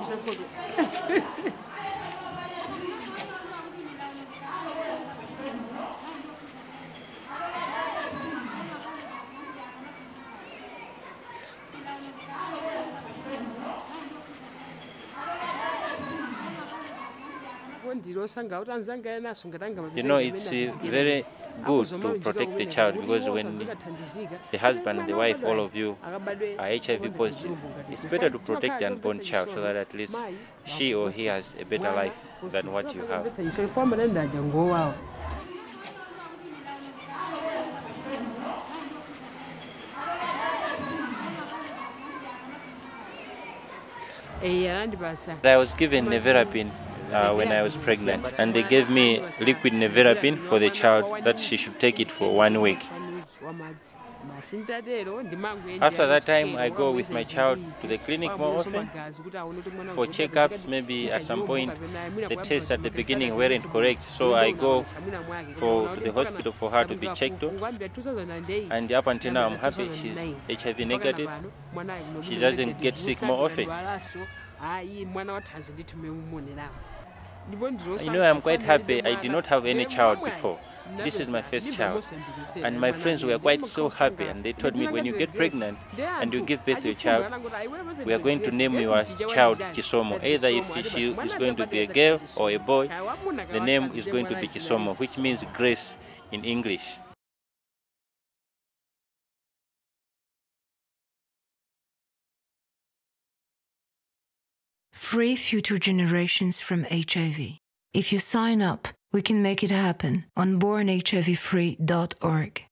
Bizden koyduk. You know, it's very good to protect the child because when the husband and the wife, all of you, are HIV positive, it's better to protect the unborn child so that at least she or he has a better life than what you have. I was given nevirapine uh, when I was pregnant, and they gave me liquid nevirapine for the child that she should take it for one week. After that time, I go with my child to the clinic more often for checkups. Maybe at some point, the tests at the beginning weren't correct, so I go for to the hospital for her to be checked. And up until now, I'm happy she's HIV negative. She doesn't get sick more often. You know, I'm quite happy. I did not have any child before. This is my first child. And my friends were quite so happy and they told me when you get pregnant and you give birth to a child, we are going to name your child Chisomo. Either if she is going to be a girl or a boy, the name is going to be Chisomo, which means grace in English. Free future generations from HIV. If you sign up, we can make it happen on bornhivfree.org.